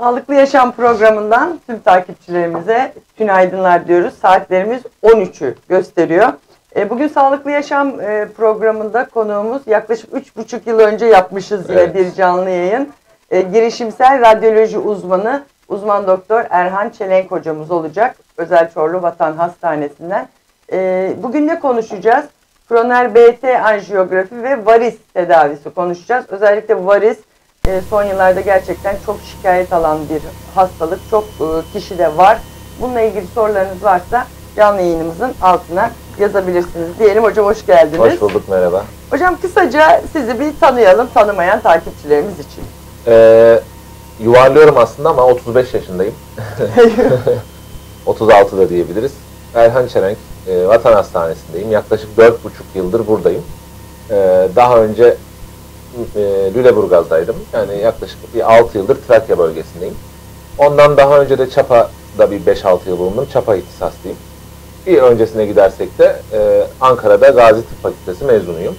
Sağlıklı Yaşam programından tüm takipçilerimize tünaydınlar diyoruz. Saatlerimiz 13'ü gösteriyor. E, bugün Sağlıklı Yaşam e, programında konuğumuz yaklaşık 3,5 yıl önce yapmışız Evet. bir canlı yayın. E, girişimsel radyoloji uzmanı uzman doktor Erhan Çelenk hocamız olacak. Özel Çorlu Vatan Hastanesi'nden. E, bugün ne konuşacağız? Kroner BT anjiyografi ve varis tedavisi konuşacağız. Özellikle varis e, son yıllarda gerçekten çok şikayet alan bir hastalık. Çok e, kişi de var. Bununla ilgili sorularınız varsa canlı yayınımızın altına yazabilirsiniz. Diyelim hocam hoş geldiniz. Hoş bulduk merhaba. Hocam kısaca sizi bir tanıyalım tanımayan takipçilerimiz için. Ee, yuvarlıyorum aslında ama 35 yaşındayım. 36 da diyebiliriz. Erhan Çelenk, e, Vatan Hastanesi'ndeyim. Yaklaşık 4,5 yıldır buradayım. Ee, daha önce e, Lüleburgaz'daydım. Yani yaklaşık bir 6 yıldır Trakya bölgesindeyim. Ondan daha önce de Çapa'da bir 5-6 yıl bulundum. Çapa ihtisaslıyım. Bir öncesine gidersek de e, Ankara'da Gazi Tıp Fakültesi mezunuyum.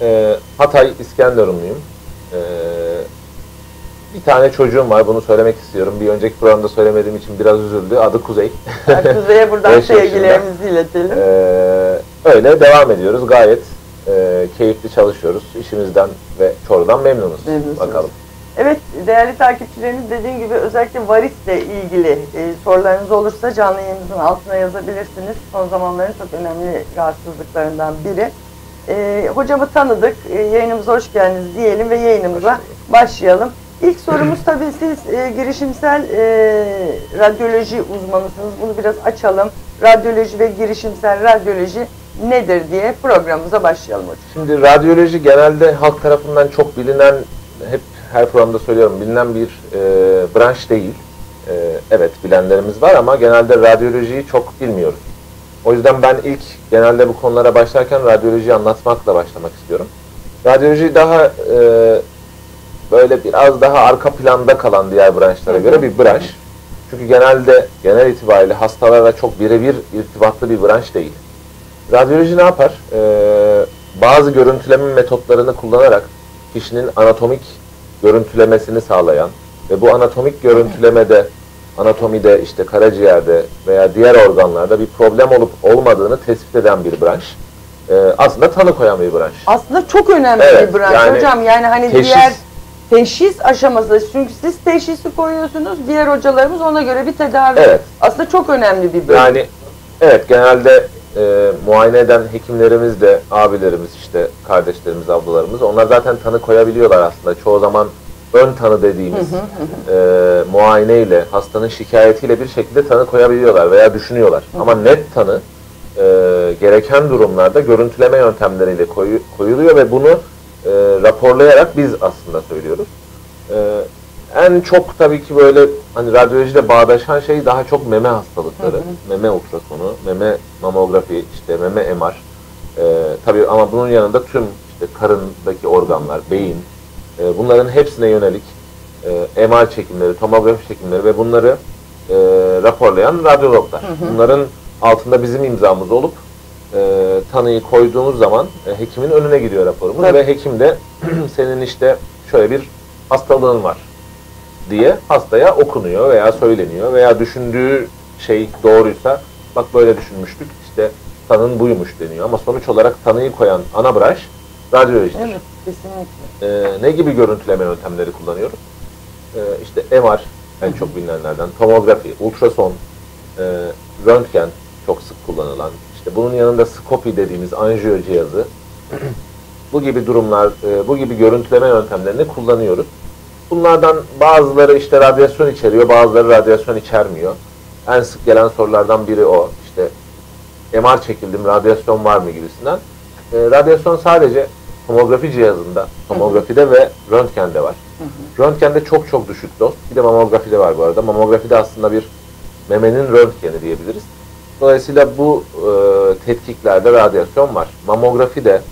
E, Hatay İskenderunluyum. E, bir tane çocuğum var. Bunu söylemek istiyorum. Bir önceki programda söylemediğim için biraz üzüldü. Adı Kuzey. Kuzey'e buradan sevgilerimizi iletelim. Ee, öyle devam ediyoruz. Gayet e, keyifli çalışıyoruz. İşimizden ve Çorlu'dan memnunuz. Memnunsunuz. Bakalım. Evet değerli takipçilerimiz dediğim gibi özellikle varisle ilgili e, sorularınız olursa canlı yayınımızın altına yazabilirsiniz. Son zamanların çok önemli rahatsızlıklarından biri. E, hocamı tanıdık. E, yayınımıza hoş geldiniz diyelim ve yayınımıza başlayalım. İlk sorumuz tabii siz e, girişimsel e, radyoloji uzmanısınız. Bunu biraz açalım. Radyoloji ve girişimsel radyoloji nedir diye programımıza başlayalım hocam. Şimdi radyoloji genelde halk tarafından çok bilinen, hep her programda söylüyorum, bilinen bir e, branş değil. E, evet bilenlerimiz var ama genelde radyolojiyi çok bilmiyoruz. O yüzden ben ilk genelde bu konulara başlarken radyolojiyi anlatmakla başlamak istiyorum. Radyoloji daha e, böyle biraz daha arka planda kalan diğer branşlara göre bir branş. Çünkü genelde genel itibariyle hastalarla çok birebir irtibatlı bir branş değil. Radyoloji ne yapar? Ee, bazı görüntüleme metotlarını kullanarak kişinin anatomik görüntülemesini sağlayan ve bu anatomik görüntülemede, anatomide, işte karaciğerde veya diğer organlarda bir problem olup olmadığını tespit eden bir branş. Ee, aslında tanı koyan bir branş. Aslında çok önemli Evet, bir branş yani hocam. Yani hani teşhis- diğer teşhis aşaması. Çünkü siz teşhisi koyuyorsunuz. Diğer hocalarımız ona göre bir tedavi. Evet. Aslında çok önemli bir bölüm. Yani evet genelde e, muayene eden hekimlerimiz de abilerimiz işte kardeşlerimiz ablalarımız onlar zaten tanı koyabiliyorlar aslında. Çoğu zaman ön tanı dediğimiz e, muayeneyle hastanın şikayetiyle bir şekilde tanı koyabiliyorlar veya düşünüyorlar. Ama net tanı e, gereken durumlarda görüntüleme yöntemleriyle koyu- koyuluyor ve bunu e, raporlayarak biz aslında söylüyoruz. E, en çok tabii ki böyle hani radyolojide bağdaşan şey daha çok meme hastalıkları. Meme ultrasonu, meme mamografi, işte meme MR. Ee, tabii ama bunun yanında tüm işte karındaki organlar, beyin, e, bunların hepsine yönelik e, MR çekimleri, tomografi çekimleri ve bunları e, raporlayan radyologlar. Bunların altında bizim imzamız olup e, tanıyı koyduğumuz zaman e, hekimin önüne gidiyor raporumuz Tabii. ve hekim de senin işte şöyle bir hastalığın var diye hastaya okunuyor veya söyleniyor veya düşündüğü şey doğruysa bak böyle düşünmüştük işte tanın buymuş deniyor ama sonuç olarak tanıyı koyan ana branş radyolojidir. Evet kesinlikle. Ee, ne gibi görüntüleme yöntemleri kullanıyoruz? Ee, işte MR en çok bilinenlerden, tomografi, ultrason, e, röntgen çok sık kullanılan, işte bunun yanında skopi dediğimiz anjiyo cihazı, bu gibi durumlar, e, bu gibi görüntüleme yöntemlerini kullanıyoruz. Bunlardan bazıları işte radyasyon içeriyor, bazıları radyasyon içermiyor. En sık gelen sorulardan biri o. İşte MR çekildim, radyasyon var mı gibisinden. E, radyasyon sadece tomografi cihazında, tomografide ve röntgende var. Röntgende çok çok düşük doz. Bir de mamografide var bu arada. Mamografide aslında bir memenin röntgeni diyebiliriz. Dolayısıyla bu e, tetkiklerde radyasyon var. Mamografide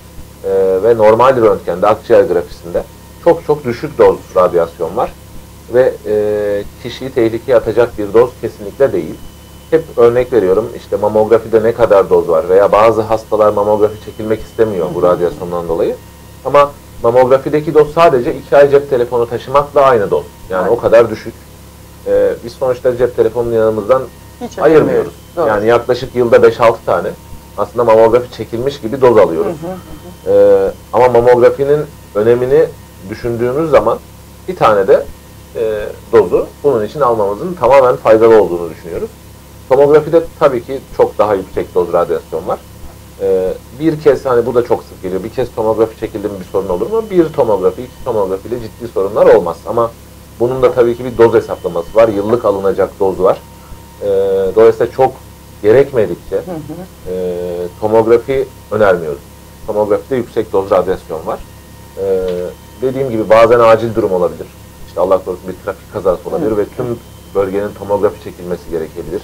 e, ve normal röntgende, akciğer grafisinde çok çok düşük doz radyasyon var. Ve e, kişiyi tehlikeye atacak bir doz kesinlikle değil. Hep örnek veriyorum işte mamografide ne kadar doz var veya bazı hastalar mamografi çekilmek istemiyor bu radyasyondan dolayı. Ama mamografideki doz sadece 2 ay cep telefonu taşımakla aynı doz. Yani o kadar düşük. e, biz sonuçta cep telefonunu yanımızdan Hiç ayırmıyoruz. Doğru. Yani yaklaşık yılda 5-6 tane aslında mamografi çekilmiş gibi doz alıyoruz. Hı hı. Ee, ama mamografinin önemini düşündüğümüz zaman bir tane de e, dozu bunun için almamızın tamamen faydalı olduğunu düşünüyoruz. Tomografide tabii ki çok daha yüksek doz radyasyon var. Ee, bir kez hani bu da çok sık geliyor. Bir kez tomografi çekildi mi bir sorun olur mu? Bir tomografi, iki tomografi ile ciddi sorunlar olmaz. Ama bunun da tabii ki bir doz hesaplaması var. Yıllık alınacak doz var. Ee, dolayısıyla çok gerekmedikçe Hı hı. e, tomografi önermiyoruz. Tomografide yüksek doz radyasyon var. Ee, dediğim gibi bazen acil durum olabilir. İşte Allah korusun bir trafik kazası olabilir Hı. ve tüm bölgenin tomografi çekilmesi gerekebilir.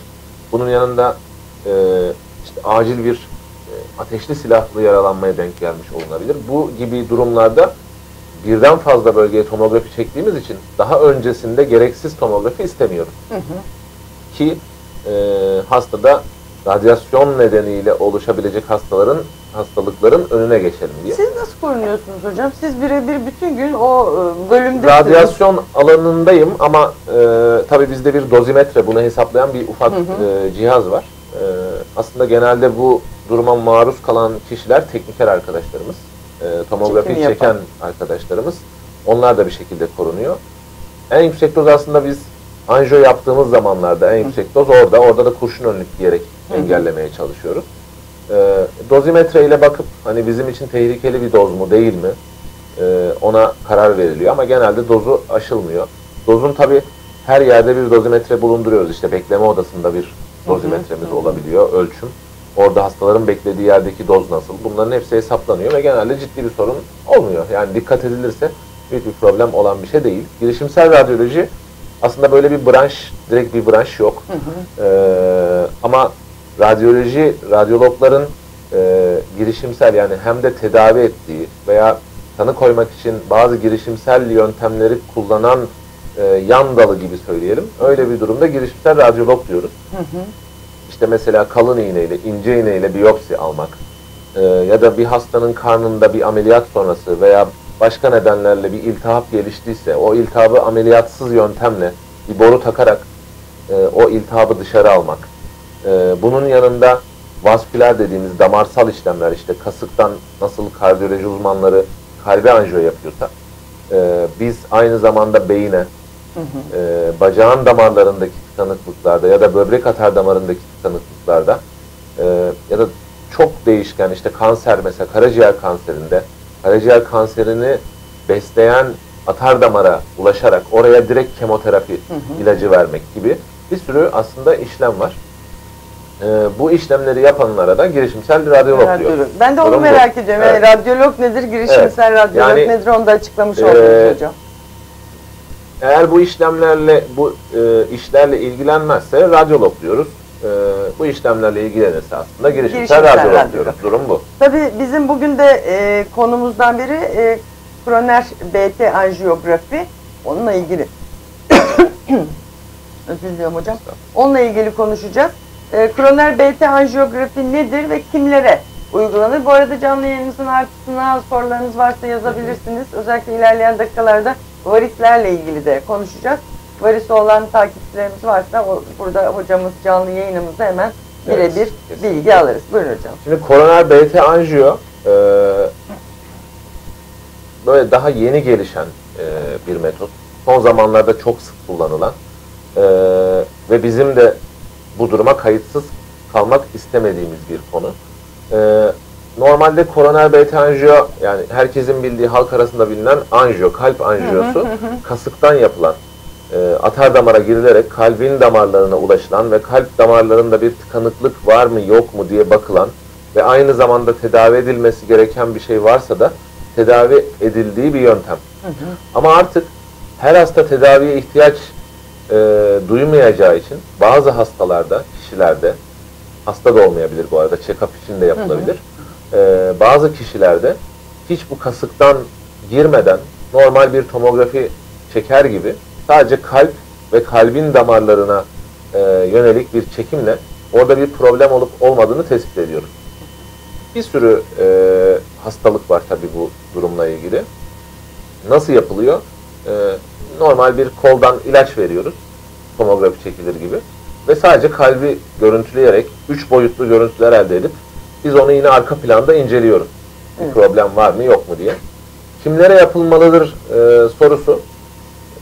Bunun yanında e, işte acil bir e, ateşli silahlı yaralanmaya denk gelmiş olunabilir. Bu gibi durumlarda birden fazla bölgeye tomografi çektiğimiz için daha öncesinde gereksiz tomografi istemiyoruz Hı hı. ki e, hastada radyasyon nedeniyle oluşabilecek hastaların hastalıkların önüne geçelim diye. Siz nasıl korunuyorsunuz hocam? Siz birebir bütün gün o e, bölümde Radyasyon alanındayım ama e, tabii bizde bir dozimetre bunu hesaplayan bir ufak Hı hı. e, cihaz var. E, aslında genelde bu duruma maruz kalan kişiler tekniker arkadaşlarımız. E, tomografi Çekim yapan. çeken arkadaşlarımız. Onlar da bir şekilde korunuyor. En yüksek doz aslında biz anjiyo yaptığımız zamanlarda en yüksek doz orada. Orada da kurşun önlük diyerek Hı hı. engellemeye çalışıyoruz. E, dozimetre ile bakıp hani bizim için tehlikeli bir doz mu değil mi e, ona karar veriliyor ama genelde dozu aşılmıyor. Dozun tabi her yerde bir dozimetre bulunduruyoruz. İşte bekleme odasında bir dozimetremiz Hı hı. olabiliyor, ölçüm. Orada hastaların beklediği yerdeki doz nasıl? Bunların hepsi hesaplanıyor ve genelde ciddi bir sorun olmuyor. Yani dikkat edilirse büyük bir problem olan bir şey değil. Girişimsel radyoloji aslında böyle bir branş, direkt bir branş yok. Hı hı. Ee, ama radyoloji, radyologların e, girişimsel yani hem de tedavi ettiği veya tanı koymak için bazı girişimsel yöntemleri kullanan e, yan dalı gibi söyleyelim. Öyle bir durumda girişimsel radyolog diyoruz. Hı hı. İşte mesela kalın iğneyle, ince iğneyle biyopsi almak e, ya da bir hastanın karnında bir ameliyat sonrası veya başka nedenlerle bir iltihap geliştiyse o iltihabı ameliyatsız yöntemle bir boru takarak e, o iltihabı dışarı almak. E, bunun yanında vasküler dediğimiz damarsal işlemler işte kasıktan nasıl kardiyoloji uzmanları kalbe anjiyo yapıyorsa e, biz aynı zamanda beyine Hı hı. e, bacağın damarlarındaki tıkanıklıklarda ya da böbrek atar damarındaki tıkanıklıklarda e, ya da çok değişken işte kanser mesela karaciğer kanserinde karaciğer kanserini besleyen atar damara ulaşarak oraya direkt kemoterapi hı. ilacı vermek gibi bir sürü aslında işlem var. E, bu işlemleri yapanlara da girişimsel radyolog diyor. Radyolog. Ben de onu bu. merak ediyorum. Yani Evet. radyolog nedir, girişimsel radyolog Yani, nedir onu da açıklamış e, oldunuz hocam. Eğer bu işlemlerle bu e, işlerle ilgilenmezse radyolog diyoruz. E, bu işlemlerle ilgilenirse aslında girişimsel, Girişimsel radyolog, radyolog. diyoruz. Durum bu. Tabii bizim bugün de e, konumuzdan biri e, kroner BT anjiyografi. Onunla ilgili özür diliyorum hocam. Onunla ilgili konuşacağız. E, kroner BT anjiyografi nedir ve kimlere uygulanır? Bu arada canlı yayınımızın arkasına sorularınız varsa yazabilirsiniz. Özellikle ilerleyen dakikalarda varislerle ilgili de konuşacağız. Varisi olan takipçilerimiz varsa o, burada hocamız canlı yayınımızda hemen Evet, birebir kesinlikle. bilgi alırız. Buyurun hocam. Şimdi koroner BT anjiyo e, böyle daha yeni gelişen e, bir metot. Son zamanlarda çok sık kullanılan e, ve bizim de bu duruma kayıtsız kalmak istemediğimiz bir konu. E, normalde koroner BT anjiyo yani herkesin bildiği halk arasında bilinen anjiyo, kalp anjiyosu kasıktan yapılan e, atar damara girilerek kalbin damarlarına ulaşılan ve kalp damarlarında bir tıkanıklık var mı yok mu diye bakılan ve aynı zamanda tedavi edilmesi gereken bir şey varsa da tedavi edildiği bir yöntem. Ama artık her hasta tedaviye ihtiyaç e, duymayacağı için bazı hastalarda, kişilerde, hasta da olmayabilir bu arada, check-up için de yapılabilir. E, bazı kişilerde hiç bu kasıktan girmeden normal bir tomografi çeker gibi sadece kalp ve kalbin damarlarına e, yönelik bir çekimle orada bir problem olup olmadığını tespit ediyoruz. Bir sürü e, hastalık var tabii bu durumla ilgili. Nasıl yapılıyor? E, normal bir koldan ilaç veriyoruz. tomografi çekilir gibi. Ve sadece kalbi görüntüleyerek 3 boyutlu görüntüler elde edip biz onu yine arka planda inceliyoruz. Bir Evet. problem var mı yok mu diye. Kimlere yapılmalıdır e, sorusu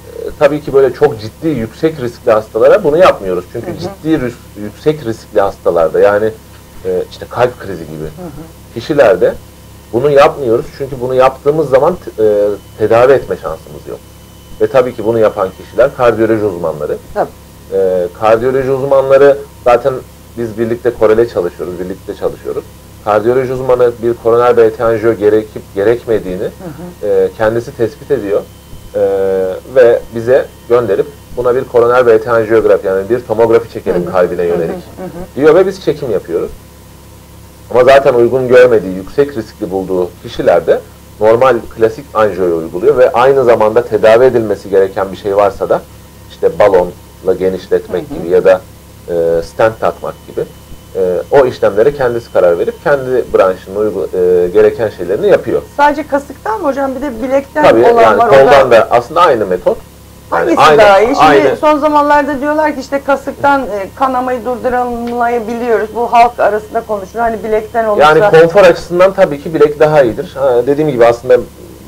e, tabii ki böyle çok ciddi yüksek riskli hastalara bunu yapmıyoruz. Çünkü ciddi ris- yüksek riskli hastalarda yani e, işte kalp krizi gibi kişilerde bunu yapmıyoruz. Çünkü bunu yaptığımız zaman e, tedavi etme şansımız yok. Ve tabii ki bunu yapan kişiler kardiyoloji uzmanları. Tabii. E, kardiyoloji uzmanları zaten biz birlikte korele çalışıyoruz, birlikte çalışıyoruz. Kardiyoloji uzmanı bir koroner BT anjiyo gerekip gerekmediğini e, kendisi tespit ediyor E, ve bize gönderip buna bir koroner BT anjiyografi yani bir tomografi çekelim kalbine yönelik diyor ve biz çekim yapıyoruz. Ama zaten uygun görmediği, yüksek riskli bulduğu kişilerde normal klasik anjiyoyu uyguluyor ve aynı zamanda tedavi edilmesi gereken bir şey varsa da işte balonla genişletmek gibi ya da e, stent takmak gibi e, o işlemlere kendisi karar verip kendi branşının uygu, e, gereken şeylerini yapıyor. Sadece kasıktan mı hocam? Bir de bilekten Tabii olan yani var. Koldan da aslında aynı metot. Hangisi daha iyi? Şimdi aynı. son zamanlarda diyorlar ki işte kasıktan e, kanamayı durduramayabiliyoruz. Bu halk arasında konuşuluyor. Hani bilekten olursa. Yani konfor açısından tabii ki bilek daha iyidir. Ha, dediğim gibi aslında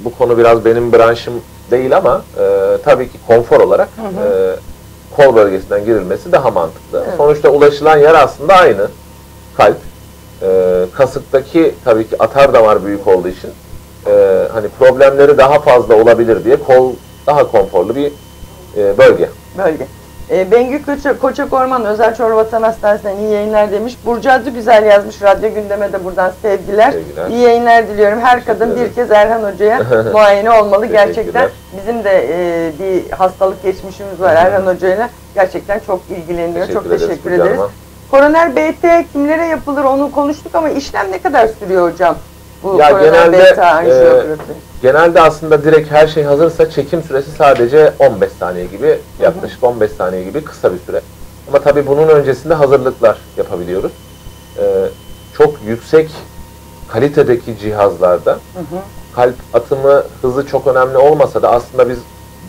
bu konu biraz benim branşım değil ama e, tabii ki konfor olarak e, kol bölgesinden girilmesi daha mantıklı. Evet. Sonuçta ulaşılan yer aslında aynı. Kalp. E, kasıktaki tabii ki atar damar büyük olduğu için e, hani problemleri daha fazla olabilir diye kol daha konforlu bir e, bölge. bölge. E, Bengü Koça, Koçak Orman Özel Çorlu Vatan Hastanesi'nden iyi yayınlar demiş. Burcu Adı Güzel yazmış. Radyo gündeme de buradan sevgiler. Sevgiler. İyi yayınlar diliyorum. Her kadın bir kez Erhan Hoca'ya muayene olmalı. Gerçekten bizim de e, bir hastalık geçmişimiz var Erhan Hoca'yla. Gerçekten çok ilgileniyor. Teşekkür çok ederiz teşekkür ederiz. Hanım'a. Koroner BT kimlere yapılır onu konuştuk ama işlem ne kadar sürüyor hocam? Bu Ya genelde, anjiyografi. Genelde aslında direkt her şey hazırsa çekim süresi sadece 15 saniye gibi, yaklaşık 15 saniye gibi kısa bir süre. Ama tabii bunun öncesinde hazırlıklar yapabiliyoruz. Ee, çok yüksek kalitedeki cihazlarda kalp atımı hızı çok önemli olmasa da aslında biz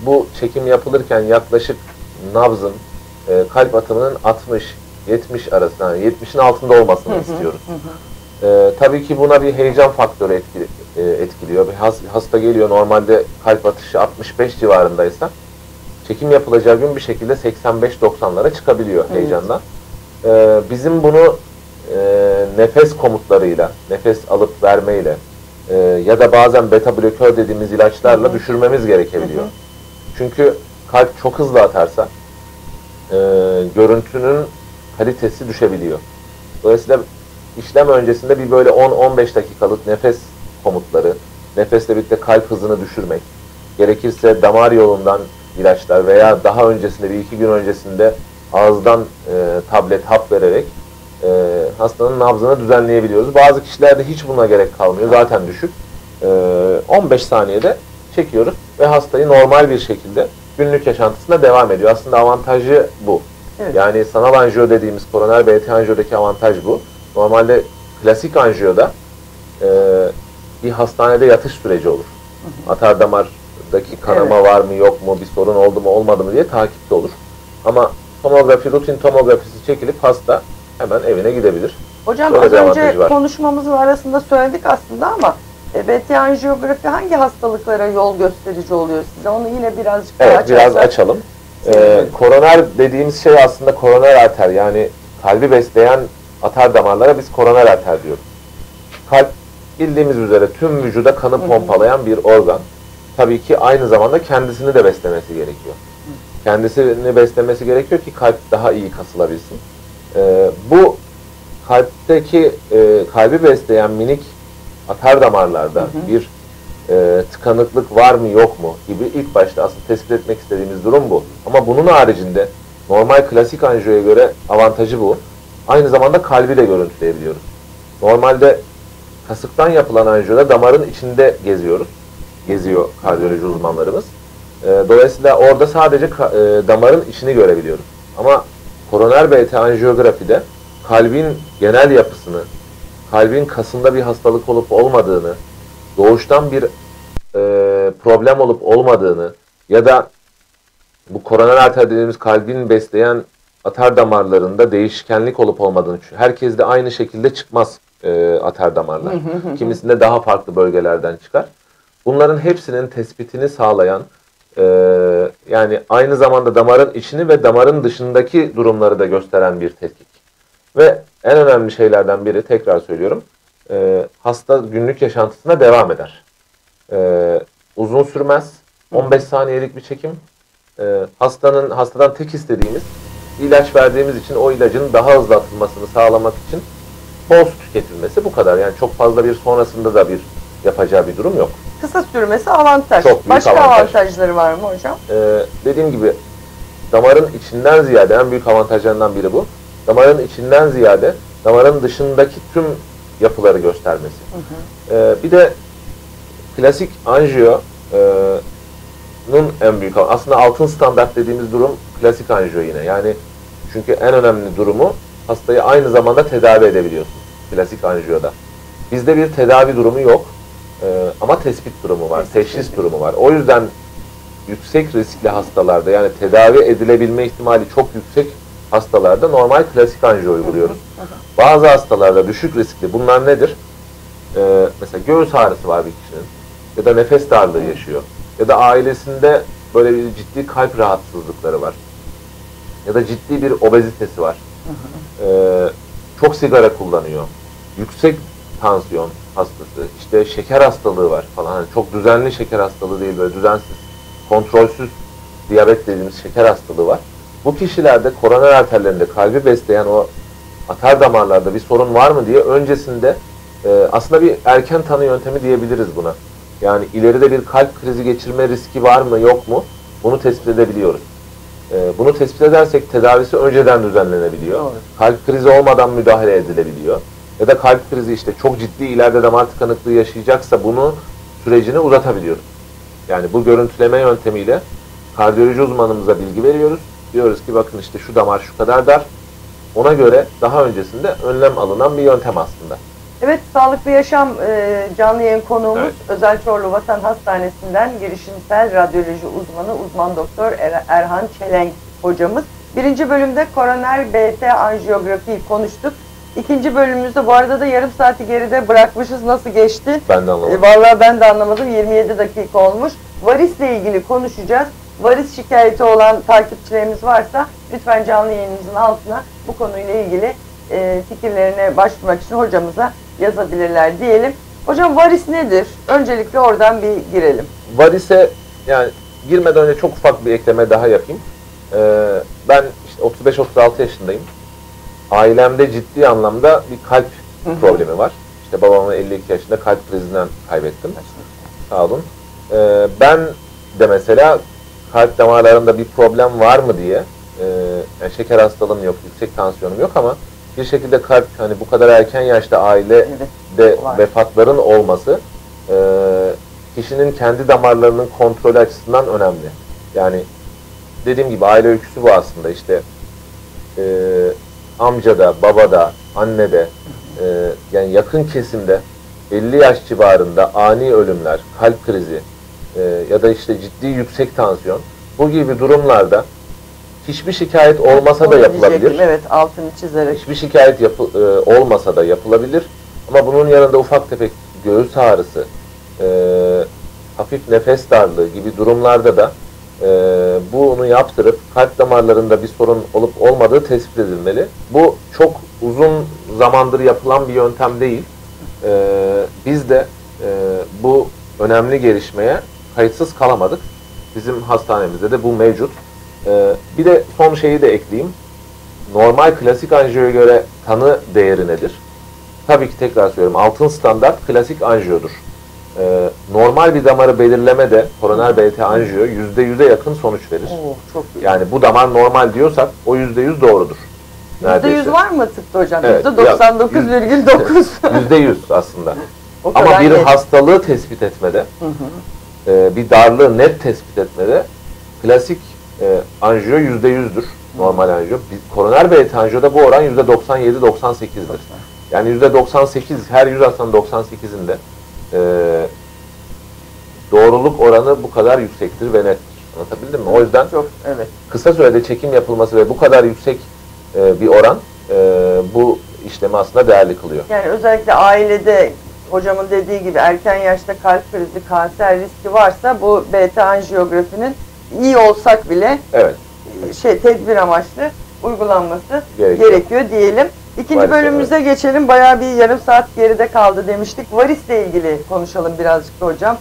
bu çekim yapılırken yaklaşık nabzın e, kalp atımının 60-70 arasında, yani 70'in altında olmasını istiyoruz. Ee, tabii ki buna bir heyecan faktörü etkili, e, etkiliyor. Bir has- hasta geliyor normalde kalp atışı 65 civarındaysa çekim yapılacağı gün bir şekilde 85-90'lara çıkabiliyor Evet. heyecandan. Ee, bizim bunu e, nefes komutlarıyla, nefes alıp vermeyle e, ya da bazen beta blokör dediğimiz ilaçlarla düşürmemiz gerekebiliyor. Çünkü kalp çok hızlı atarsa e, görüntünün kalitesi düşebiliyor. Dolayısıyla işlem öncesinde bir böyle 10-15 dakikalık nefes komutları, nefesle birlikte kalp hızını düşürmek, gerekirse damar yolundan ilaçlar veya daha öncesinde bir iki gün öncesinde ağızdan e, tablet hap vererek e, hastanın nabzını düzenleyebiliyoruz. Bazı kişilerde hiç buna gerek kalmıyor. Zaten düşük. E, 15 saniyede çekiyoruz ve hastayı normal bir şekilde günlük yaşantısına devam ediyor. Aslında avantajı bu. Evet. Yani sanal anjiyo dediğimiz koroner BT anjiyodaki avantaj bu. Normalde klasik anjiyoda e, bir hastanede yatış süreci olur. Atar damardaki kanama var mı yok mu, bir sorun oldu mu olmadı mı diye takipte olur. Ama tomografi, rutin tomografisi çekilip hasta hemen evine gidebilir. Hocam Böyle az önce var. konuşmamızın arasında söyledik aslında ama e, BT anjiyografi hangi hastalıklara yol gösterici oluyor size? Onu yine birazcık Evet, biraz açarsak. açalım. Ee, koroner dediğimiz şey aslında koroner arter yani kalbi besleyen atar damarlara biz koroner arter diyoruz. Kalp bildiğimiz üzere tüm vücuda kanı pompalayan bir organ. Tabii ki aynı zamanda kendisini de beslemesi gerekiyor. Kendisini beslemesi gerekiyor ki kalp daha iyi kasılabilsin. Ee, bu kalpteki e, kalbi besleyen minik atar damarlarda bir e, tıkanıklık var mı yok mu gibi ilk başta aslında tespit etmek istediğimiz durum bu. Ama bunun haricinde normal klasik anjiyoya göre avantajı bu. Aynı zamanda kalbi de görüntüleyebiliyoruz. Normalde kasıktan yapılan anjiyoda damarın içinde geziyoruz. Geziyor kardiyoloji uzmanlarımız. E, dolayısıyla orada sadece e, damarın içini görebiliyoruz. Ama koroner BT anjiyografide kalbin genel yapısını, kalbin kasında bir hastalık olup olmadığını, doğuştan bir e, problem olup olmadığını ya da bu koroner arter dediğimiz kalbin besleyen atar damarlarında değişkenlik olup olmadığını çünkü herkes de aynı şekilde çıkmaz e, atar damarlar. Kimisinde daha farklı bölgelerden çıkar. Bunların hepsinin tespitini sağlayan e, yani aynı zamanda damarın içini ve damarın dışındaki durumları da gösteren bir tetkik. Ve en önemli şeylerden biri tekrar söylüyorum e, hasta günlük yaşantısına devam eder. E, uzun sürmez. 15 saniyelik bir çekim. E, hastanın hastadan tek istediğimiz ilaç verdiğimiz için o ilacın daha hızlı atılmasını sağlamak için bol su tüketilmesi bu kadar. Yani çok fazla bir sonrasında da bir yapacağı bir durum yok. Kısa sürmesi avantaj. Çok büyük Başka avantaj. avantajları var mı hocam? Ee, dediğim gibi damarın içinden ziyade en büyük avantajlarından biri bu. Damarın içinden ziyade damarın dışındaki tüm yapıları göstermesi. Ee, bir de klasik anjiyo e, nun en büyük aslında altın standart dediğimiz durum klasik anjiyo yine. Yani çünkü en önemli durumu hastayı aynı zamanda tedavi edebiliyorsun klasik anjiyoda. Bizde bir tedavi durumu yok. Ee, ama tespit durumu var, teşhis durumu var. O yüzden yüksek riskli hastalarda yani tedavi edilebilme ihtimali çok yüksek hastalarda normal klasik anjiyo uyguluyoruz. Bazı hastalarda düşük riskli bunlar nedir? Ee, mesela göğüs ağrısı var bir kişinin ya da nefes darlığı yaşıyor ya da ailesinde böyle bir ciddi kalp rahatsızlıkları var ya da ciddi bir obezitesi var. Ee, çok sigara kullanıyor. Yüksek tansiyon hastası, işte şeker hastalığı var falan. Hani çok düzenli şeker hastalığı değil böyle düzensiz, kontrolsüz diyabet dediğimiz şeker hastalığı var. Bu kişilerde koroner arterlerinde kalbi besleyen o atar damarlarda bir sorun var mı diye öncesinde e, aslında bir erken tanı yöntemi diyebiliriz buna. Yani ileride bir kalp krizi geçirme riski var mı yok mu bunu tespit edebiliyoruz. E, bunu tespit edersek tedavisi önceden düzenlenebiliyor. Kalp krizi olmadan müdahale edilebiliyor. Ya da kalp krizi işte çok ciddi ileride damar tıkanıklığı yaşayacaksa bunu sürecini uzatabiliyoruz. Yani bu görüntüleme yöntemiyle kardiyoloji uzmanımıza bilgi veriyoruz. Diyoruz ki bakın işte şu damar şu kadar dar. Ona göre daha öncesinde önlem alınan bir yöntem aslında. Evet, Sağlıklı Yaşam e, canlı yayın konuğumuz Evet. Özel Çorlu Vatan Hastanesi'nden girişimsel radyoloji uzmanı uzman doktor Er- Erhan Çelenk hocamız. Birinci bölümde koroner BT anjiyografiyi konuştuk. İkinci bölümümüzde bu arada da yarım saati geride bırakmışız. Nasıl geçti? Ben de anlamadım. E, vallahi ben de anlamadım. 27 dakika olmuş. Varisle ilgili konuşacağız. Varis şikayeti olan takipçilerimiz varsa lütfen canlı yayınımızın altına bu konuyla ilgili e, fikirlerine başvurmak için hocamıza yazabilirler diyelim. Hocam varis nedir? Öncelikle oradan bir girelim. Varise yani girmeden önce çok ufak bir ekleme daha yapayım. Ee, ben işte 35-36 yaşındayım. Ailemde ciddi anlamda bir kalp Hı hı. problemi var. İşte babamı 52 yaşında kalp krizinden kaybettim. Sağ olun. Ee, ben de mesela kalp damarlarında bir problem var mı diye e, yani şeker hastalığım yok, yüksek tansiyonum yok ama bir şekilde kalp hani bu kadar erken yaşta aile Evet. de Var. vefatların olması e, kişinin kendi damarlarının kontrolü açısından önemli. Yani dediğim gibi aile öyküsü bu aslında işte e, amcada, babada, annede e, yani yakın kesimde 50 yaş civarında ani ölümler, kalp krizi e, ya da işte ciddi yüksek tansiyon bu gibi durumlarda hiçbir şikayet olmasa da yapılabilir. Evet altını çizerek. Hiçbir şikayet yapı, e, olmasa da yapılabilir. Ama bunun yanında ufak tefek göğüs ağrısı, e, hafif nefes darlığı gibi durumlarda da e, bunu yaptırıp kalp damarlarında bir sorun olup olmadığı tespit edilmeli. Bu çok uzun zamandır yapılan bir yöntem değil. E, biz de e, bu önemli gelişmeye kayıtsız kalamadık. Bizim hastanemizde de bu mevcut. E, bir de son şeyi de ekleyeyim normal klasik anjiyoya göre tanı değeri nedir? Tabii ki tekrar söylüyorum. Altın standart klasik anjiyodur. Ee, normal bir damarı belirlemede koroner BT anjiyo %100'e yakın sonuç verir. Oo, çok iyi. Yani bu damar normal diyorsak o %100 doğrudur. %100 var mı tıpta hocam? Evet, %99,9. %100 aslında. Ama bir net. hastalığı tespit etmede, Hı hı. e, bir darlığı net tespit etmede klasik e, anjiyo %100'dür. Normal anjiyo. Bir- Koroner BT anjiyoda bu oran %97-98'dir. Yani %98, her 100 hastanın 98'inde e, doğruluk oranı bu kadar yüksektir ve nettir. Anlatabildim mi? O yüzden Çok evet. kısa sürede çekim yapılması ve bu kadar yüksek e, bir oran e, bu işlemi aslında değerli kılıyor. Yani özellikle ailede hocamın dediği gibi erken yaşta kalp krizi, kanser riski varsa bu beta anjiyografinin iyi olsak bile Evet. şey tedbir amaçlı uygulanması Gerekiyor. gerekiyor, diyelim. İkinci Varis, bölümümüze geçelim. Bayağı bir yarım saat geride kaldı demiştik. Varisle ilgili konuşalım birazcık da hocam.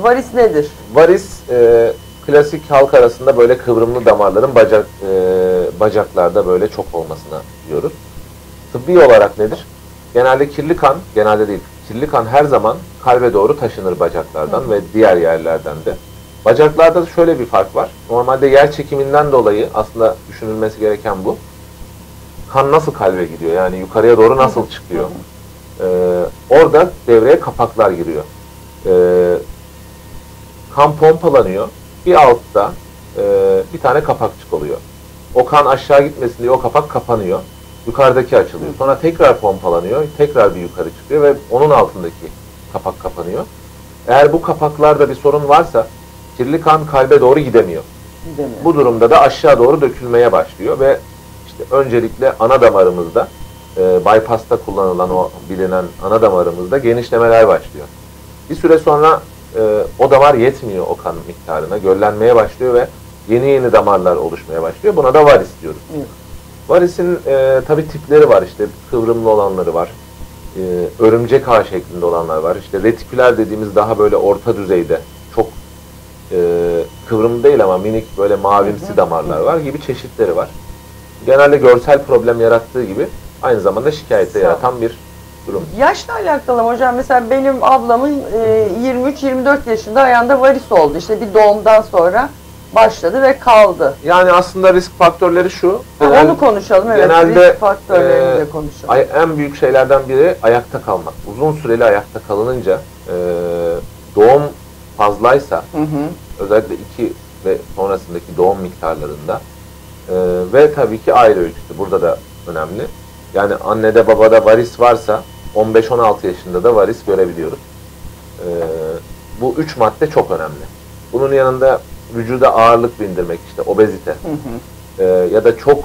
Varis nedir? Varis e, klasik halk arasında böyle kıvrımlı damarların bacak e, bacaklarda böyle çok olmasına diyoruz. Tıbbi olarak nedir? Genelde kirli kan, genelde değil, kirli kan her zaman kalbe doğru taşınır bacaklardan ve diğer yerlerden de. Bacaklarda da şöyle bir fark var. Normalde yer çekiminden dolayı aslında düşünülmesi gereken bu. Kan nasıl kalbe gidiyor? Yani yukarıya doğru nasıl çıkıyor? Ee, orada devreye kapaklar giriyor. Ee, kan pompalanıyor. Bir altta e, bir tane kapakçık oluyor. O kan aşağı gitmesin diye o kapak kapanıyor. Yukarıdaki açılıyor. Sonra tekrar pompalanıyor. Tekrar bir yukarı çıkıyor ve onun altındaki kapak kapanıyor. Eğer bu kapaklarda bir sorun varsa kirli kan kalbe doğru gidemiyor. Gidemiyor. Bu durumda da aşağı doğru dökülmeye başlıyor ve işte öncelikle ana damarımızda e, bypass'ta kullanılan o bilinen ana damarımızda genişlemeler başlıyor. Bir süre sonra e, o damar yetmiyor o kan miktarına, göllenmeye başlıyor ve yeni yeni damarlar oluşmaya başlıyor. Buna da varis diyoruz. Evet. Varisin e, tabi tipleri var işte kıvrımlı olanları var. E, örümcek ağ şeklinde olanlar var. İşte retiküler dediğimiz daha böyle orta düzeyde kıvrımlı değil ama minik böyle mavimsi damarlar var gibi çeşitleri var. Genelde görsel problem yarattığı gibi aynı zamanda ol. yaratan bir durum. Yaşla alakalı mı hocam? Mesela benim ablamın e, 23-24 yaşında ayağında varis oldu. İşte bir doğumdan sonra başladı ve kaldı. Yani aslında risk faktörleri şu. Ha, genel- onu konuşalım evet. genelde, Risk faktörlerini e, de konuşalım. Ay- en büyük şeylerden biri ayakta kalmak. Uzun süreli ayakta kalınınca e, doğum fazlaysa Hı hı. Özellikle 2 ve sonrasındaki doğum miktarlarında e, ve tabii ki aile öyküsü burada da önemli. Yani annede babada varis varsa 15-16 yaşında da varis görebiliyoruz. E, bu üç madde çok önemli. Bunun yanında vücuda ağırlık bindirmek işte obezite Hı hı. e, ya da çok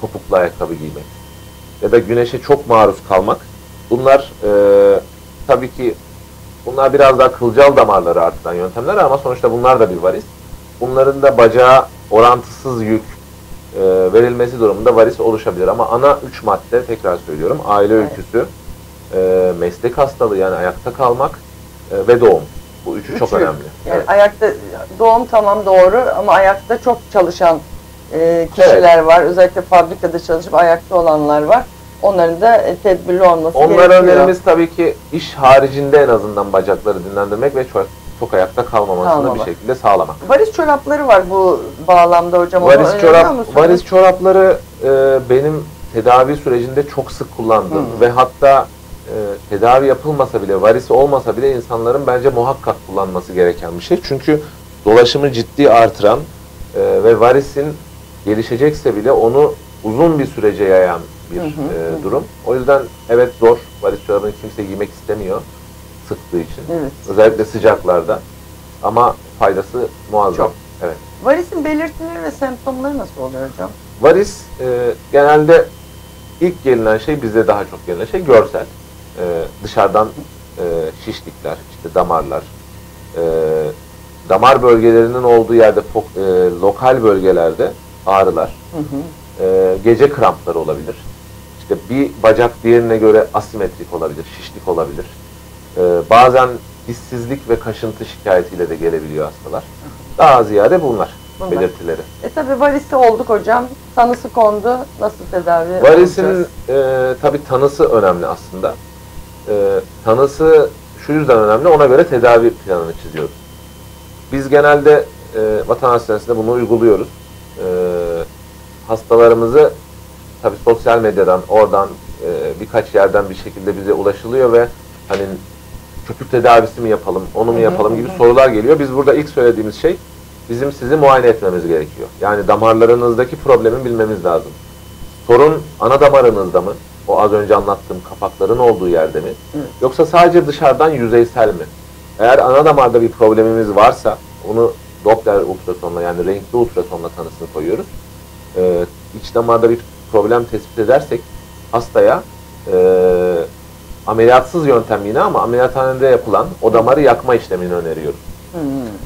topuklu ayakkabı giymek ya da güneşe çok maruz kalmak bunlar e, tabii ki bunlar biraz daha kılcal damarları artıran yöntemler ama sonuçta bunlar da bir varis. Bunların da bacağa orantısız yük e, verilmesi durumunda varis oluşabilir ama ana üç madde tekrar söylüyorum aile Evet. öyküsü, e, meslek hastalığı yani ayakta kalmak e, ve doğum. Bu üçü çok Üçü. önemli. Yani Evet. ayakta doğum tamam doğru ama ayakta çok çalışan e, kişiler var. Özellikle fabrikada çalışıp ayakta olanlar var. Onların da e, tedbirli olması Onlara gerekiyor. önerimiz tabii ki iş haricinde en azından bacakları dinlendirmek ve çok, çok ayakta kalmamasını Kalmamak. bir şekilde sağlamak. Varis çorapları var bu bağlamda hocam. Varis, çorap, musunuz? varis çorapları e, benim tedavi sürecinde çok sık kullandığım Hı. ve hatta e, tedavi yapılmasa bile, varisi olmasa bile insanların bence muhakkak kullanması gereken bir şey. Çünkü dolaşımı ciddi artıran e, ve varisin gelişecekse bile onu uzun bir sürece yayan bir Hı hı, e, durum. O yüzden evet zor. Varis çorabını kimse giymek istemiyor sıktığı için. Evet. Özellikle sıcaklarda. Ama faydası muazzam. Çok. Evet. Varisin belirtileri ve semptomları nasıl oluyor hocam? Varis e, genelde ilk gelinen şey bizde daha çok gelinen şey görsel. E, dışarıdan e, şişlikler, işte damarlar, e, damar bölgelerinin olduğu yerde e, lokal bölgelerde ağrılar, Hı hı. e, gece krampları olabilir. İşte bir bacak diğerine göre asimetrik olabilir, şişlik olabilir. E, bazen hissizlik ve kaşıntı şikayetiyle de gelebiliyor hastalar. Daha ziyade bunlar, Bunlar. belirtileri. E tabi varisi olduk hocam. Tanısı kondu. Nasıl tedavi Varisin olacağız? e, tabi tanısı önemli aslında. E, tanısı şu yüzden önemli, ona göre tedavi planını çiziyoruz. Biz genelde e, vatan hastanesinde bunu uyguluyoruz. E, hastalarımızı tabi sosyal medyadan, oradan e, birkaç yerden bir şekilde bize ulaşılıyor ve hani köpük tedavisi mi yapalım, onu mu yapalım gibi sorular geliyor. Biz burada ilk söylediğimiz şey bizim sizi muayene etmemiz gerekiyor. Yani damarlarınızdaki problemi bilmemiz lazım. Sorun ana damarınızda mı? O az önce anlattığım kapakların olduğu yerde mi? Yoksa sadece dışarıdan yüzeysel mi? Eğer ana damarda bir problemimiz varsa onu Doppler ultrasonla yani renkli ultrasonla tanısını koyuyoruz. E, iç damarda bir problem tespit edersek hastaya e, ameliyatsız yöntem yine ama ameliyathanede yapılan o damarı yakma işlemini öneriyoruz. Hmm.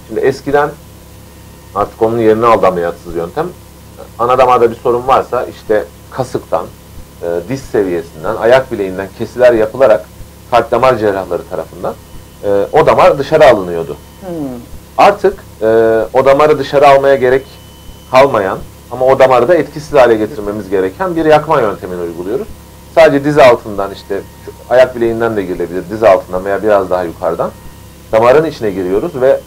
Şimdi eskiden artık onun yerini aldı ameliyatsız yöntem. Ana damarda bir sorun varsa işte kasıktan, e, diz seviyesinden, ayak bileğinden kesiler yapılarak kalp damar cerrahları tarafından e, o damar dışarı alınıyordu. Hmm. Artık e, o damarı dışarı almaya gerek kalmayan ama o damarı da etkisiz hale getirmemiz gereken bir yakma yöntemini uyguluyoruz. Sadece diz altından işte ayak bileğinden de girilebilir, diz altından veya biraz daha yukarıdan damarın içine giriyoruz ve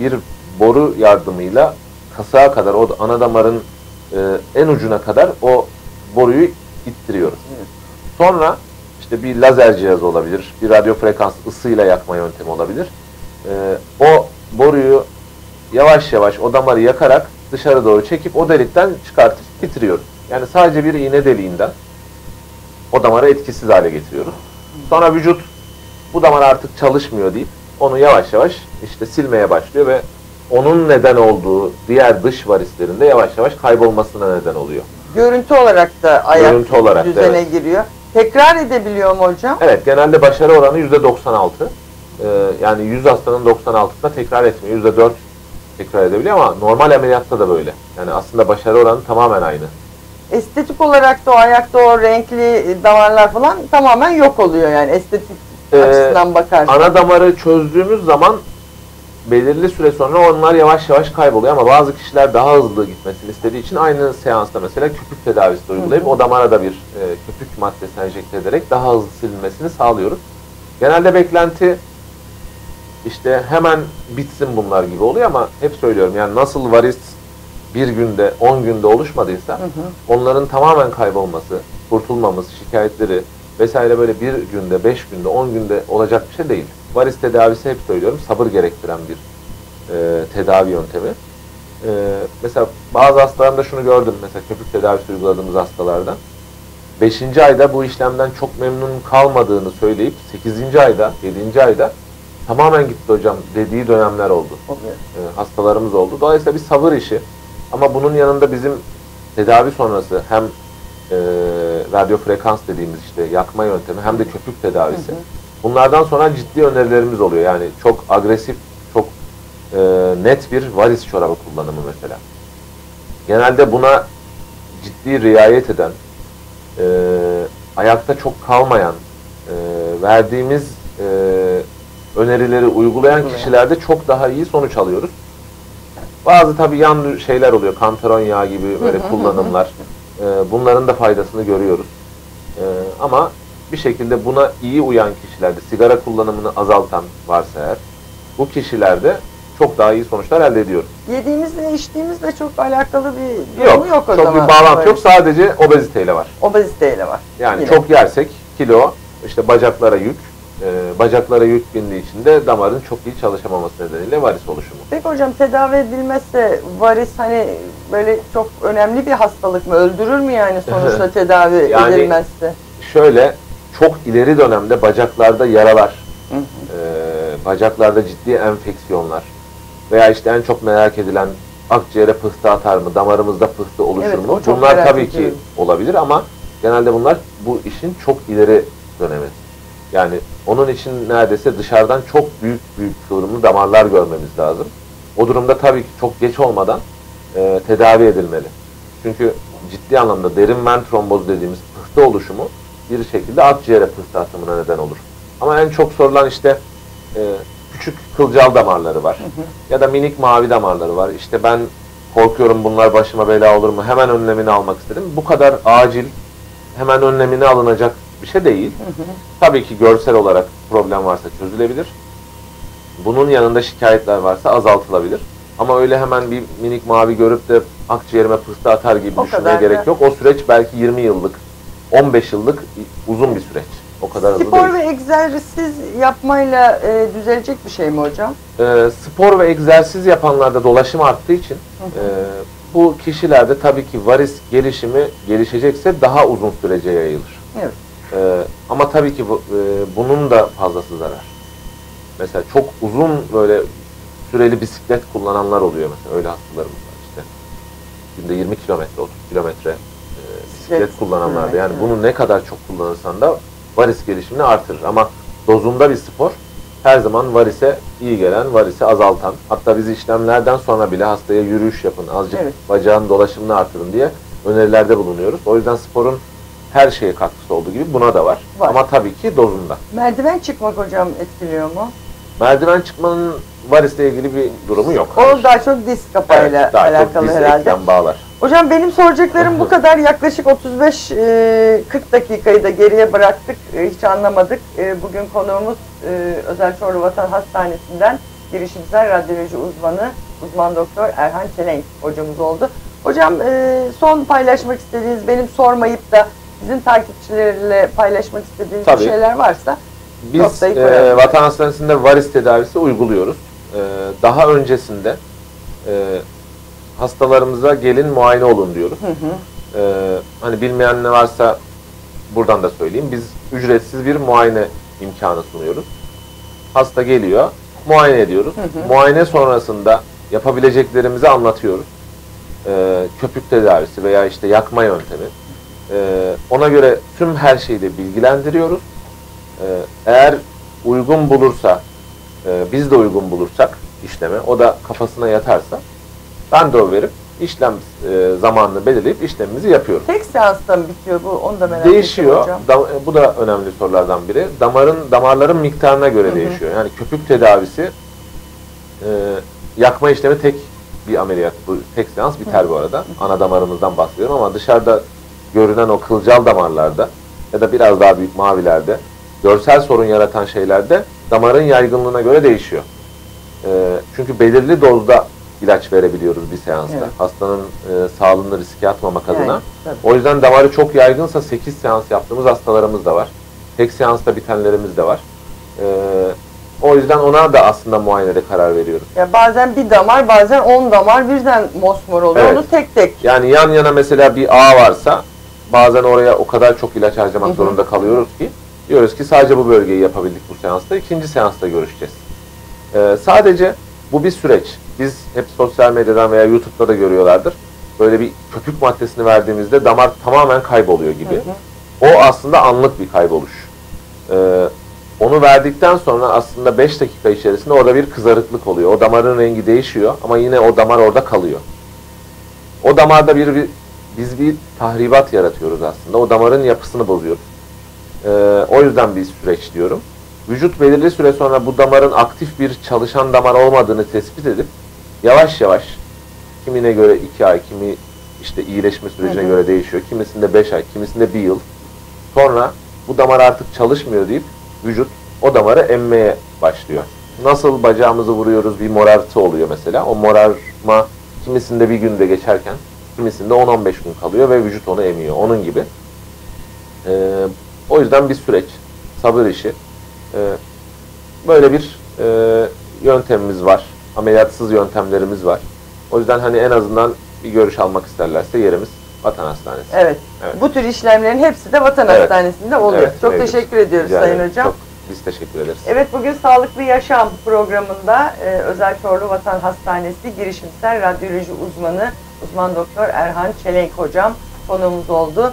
bir boru yardımıyla kasığa kadar o ana damarın e, en ucuna kadar o boruyu ittiriyoruz. Sonra işte bir lazer cihazı olabilir, bir radyo frekans ısıyla yakma yöntemi olabilir. E, o boruyu yavaş yavaş o damarı yakarak dışarı doğru çekip o delikten çıkartıp bitiriyoruz. Yani sadece bir iğne deliğinden o damarı etkisiz hale getiriyoruz. Sonra vücut bu damar artık çalışmıyor deyip onu yavaş yavaş işte silmeye başlıyor ve onun neden olduğu diğer dış varislerin de yavaş yavaş kaybolmasına neden oluyor. Görüntü olarak da ayak Görüntü olarak düzene evet. giriyor. Tekrar edebiliyor mu hocam? Evet genelde başarı oranı %96. Ee, yani 100 hastanın 96'sında tekrar etmiyor. %4 tekrar edebiliyor ama normal ameliyatta da böyle. Yani aslında başarı oranı tamamen aynı. Estetik olarak da o ayakta o renkli damarlar falan tamamen yok oluyor yani estetik Ee, açısından bakarsan. Ana damarı çözdüğümüz zaman belirli süre sonra onlar yavaş yavaş kayboluyor ama bazı kişiler daha hızlı gitmesini istediği için aynı seansta mesela köpük tedavisi uygulayıp Hı hı. o damara da bir e, köpük maddesi enjekte ederek daha hızlı silinmesini sağlıyoruz. Genelde beklenti işte hemen bitsin bunlar gibi oluyor ama hep söylüyorum yani nasıl varis bir günde 10 günde oluşmadıysa Hı hı. onların tamamen kaybolması, kurtulmamız, şikayetleri vesaire böyle bir günde, beş günde, on günde olacak bir şey değil. Varis tedavisi hep söylüyorum sabır gerektiren bir e, tedavi yöntemi. E, mesela bazı hastalarımda şunu gördüm mesela köpük tedavisi uyguladığımız hastalardan. 5. ayda bu işlemden çok memnun kalmadığını söyleyip 8. ayda, 7. ayda tamamen gitti hocam dediği dönemler oldu Oluyor. e, hastalarımız oldu. Dolayısıyla bir sabır işi. Ama bunun yanında bizim tedavi sonrası hem e, radyo frekans dediğimiz işte yakma yöntemi hem de köpük tedavisi. Hı hı. Bunlardan sonra ciddi önerilerimiz oluyor. Yani çok agresif, çok e, net bir varis çorabı kullanımı mesela. Genelde buna ciddi riayet eden, e, ayakta çok kalmayan, e, verdiğimiz önerileri uygulayan kişilerde çok daha iyi sonuç alıyoruz. Bazı tabii yan şeyler oluyor, kantaron yağı gibi böyle kullanımlar. E, bunların da faydasını görüyoruz. E, ama bir şekilde buna iyi uyan kişilerde, sigara kullanımını azaltan varsa eğer, bu kişilerde çok daha iyi sonuçlar elde ediyoruz. Yediğimizle içtiğimizle çok alakalı bir durumu Yok, yok o çok zaman. bir bağlantı Böyle yok. Sadece obeziteyle var. Obeziteyle var. Yani Yine. çok yersek kilo, işte bacaklara yük, e, bacaklara yük bindiği için de damarın çok iyi çalışamaması nedeniyle varis oluşumu. Peki hocam tedavi edilmezse varis hani böyle çok önemli bir hastalık mı? Öldürür mü yani sonuçta tedavi Yani- edilmezse? Şöyle çok ileri dönemde bacaklarda yaralar, Hı hı. e, bacaklarda ciddi enfeksiyonlar veya işte en çok merak edilen akciğere pıhtı atar mı, damarımızda pıhtı oluşur Evet, mu? Bunlar tabii ki ediyorum. olabilir ama genelde bunlar bu işin çok ileri dönemi. Yani onun için neredeyse dışarıdan çok büyük büyük kıvrımlı damarlar görmemiz lazım. O durumda tabii ki çok geç olmadan e, tedavi edilmeli. Çünkü ciddi anlamda derin ven trombozu dediğimiz pıhtı oluşumu bir şekilde akciğere pıhtı atımına neden olur. Ama en çok sorulan işte e, küçük kılcal damarları var. Ya da minik mavi damarları var. İşte ben korkuyorum bunlar başıma bela olur mu? Hemen önlemini almak istedim. Bu kadar acil hemen önlemini alınacak bir şey değil. Tabii ki görsel olarak problem varsa çözülebilir. Bunun yanında şikayetler varsa azaltılabilir. Ama öyle hemen bir minik mavi görüp de akciğerime pıhtı atar gibi O düşünmeye gerek da- yok. O süreç belki 20 yıllık, 15 yıllık uzun bir süreç. O kadar hızlı Spor değil. ve egzersiz yapmayla e, düzelecek bir şey mi hocam? Ee, spor ve egzersiz yapanlarda dolaşım arttığı için e, bu kişilerde tabii ki varis gelişimi gelişecekse daha uzun sürece yayılır. Evet. Ee, ama tabii ki bu, e, bunun da fazlası zarar. Mesela çok uzun böyle süreli bisiklet kullananlar oluyor mesela. Öyle hastalarımız var işte. Günde 20 kilometre, 30 kilometre e, bisiklet kullananlar da. Yani evet. bunu ne kadar çok kullanırsan da varis gelişimini artırır. Ama dozunda bir spor her zaman varise iyi gelen, varisi azaltan. Hatta biz işlemlerden sonra bile hastaya yürüyüş yapın, azıcık Evet. bacağın dolaşımını artırın diye önerilerde bulunuyoruz. O yüzden sporun her şeye katkısı olduğu gibi buna da var. Var. Ama tabii ki dozunda. Merdiven çıkmak hocam etkiliyor mu? Merdiven çıkmanın varisle ilgili bir durumu yok. O daha çok diz kapağıyla Evet, daha çok alakalı diz herhalde. bağlar. Hocam benim soracaklarım bu kadar. Yaklaşık 35-40 dakikayı da geriye bıraktık. E, Hiç anlamadık. E, Bugün konuğumuz e, Özel Çorlu Vatan Hastanesi'nden girişimsel radyoloji uzmanı, uzman doktor Erhan Çelenk hocamız oldu. Hocam e, son paylaşmak istediğiniz, benim sormayıp da sizin takipçilerle paylaşmak istediğiniz Tabii. şeyler varsa Biz e, koyalım. vatan hastanesinde varis tedavisi uyguluyoruz. E, daha öncesinde e, hastalarımıza gelin muayene olun diyoruz. Hı hı. E, hani bilmeyen ne varsa buradan da söyleyeyim. Biz ücretsiz bir muayene imkanı sunuyoruz. Hasta geliyor, muayene ediyoruz. Hı hı. Muayene sonrasında yapabileceklerimizi anlatıyoruz. E, köpük tedavisi veya işte yakma yöntemi. E, ona göre tüm her şeyi de bilgilendiriyoruz. E, eğer uygun bulursa, e, biz de uygun bulursak işleme, o da kafasına yatarsa randevu verip işlem e, zamanını belirleyip işlemimizi yapıyoruz. Tek seansta mı bitiyor bu? Onu da merak Değişiyor. hocam. E, bu da önemli sorulardan biri. Damarın damarların miktarına göre Hı hı. değişiyor. Yani köpük tedavisi e, yakma işlemi tek bir ameliyat. Bu tek seans biter bu arada. Ana damarımızdan bahsediyorum ama dışarıda görünen o kılcal damarlarda ya da biraz daha büyük mavilerde görsel sorun yaratan şeylerde damarın yaygınlığına göre değişiyor. E, çünkü belirli dozda ilaç verebiliyoruz bir seansta. Evet. Hastanın e, sağlığını riske atmamak adına. Yani, tabii. O yüzden damarı çok yaygınsa 8 seans yaptığımız hastalarımız da var. Tek seansta bitenlerimiz de var. Ee, o yüzden ona da aslında muayenede karar veriyoruz. Ya bazen bir damar, bazen 10 damar birden mosmor oluyor. Evet. Onu tek tek. Yani yan yana mesela bir ağ varsa bazen oraya o kadar çok ilaç harcamak Hı hı. zorunda kalıyoruz ki diyoruz ki sadece bu bölgeyi yapabildik bu seansta. ikinci seansta görüşeceğiz. Ee, sadece bu bir süreç. Biz hep sosyal medyadan veya YouTube'da da görüyorlardır. Böyle bir köpük maddesini verdiğimizde damar tamamen kayboluyor gibi. Hı hı. O aslında anlık bir kayboluş. Ee, onu verdikten sonra aslında 5 dakika içerisinde orada bir kızarıklık oluyor. O damarın rengi değişiyor ama yine o damar orada kalıyor. O damarda bir, bir biz bir tahribat yaratıyoruz aslında. O damarın yapısını bozuyoruz. Ee, o yüzden bir süreç diyorum. Vücut belirli süre sonra bu damarın aktif bir çalışan damar olmadığını tespit edip yavaş yavaş kimine göre 2 ay, kimi işte iyileşme sürecine hı. göre değişiyor. Kimisinde 5 ay, kimisinde 1 yıl. Sonra bu damar artık çalışmıyor deyip vücut o damarı emmeye başlıyor. Nasıl bacağımızı vuruyoruz bir morartı oluyor mesela. O morarma kimisinde bir günde geçerken kimisinde 10-15 gün kalıyor ve vücut onu emiyor. Onun gibi. Ee, o yüzden bir süreç, sabır işi. Ee, böyle bir e, yöntemimiz var. Ameliyatsız yöntemlerimiz var. O yüzden hani en azından bir görüş almak isterlerse yerimiz Vatan Hastanesi. Evet. Evet. Bu tür işlemlerin hepsi de Vatan Evet. Hastanesi'nde oluyor. Evet, Çok mevcut. teşekkür ediyoruz Rica Sayın ederim. Hocam. Çok, biz teşekkür ederiz. Evet bugün Sağlıklı Yaşam programında e, Özel Çorlu Vatan Hastanesi girişimsel radyoloji uzmanı uzman doktor Erhan Çelenk hocam konuğumuz oldu.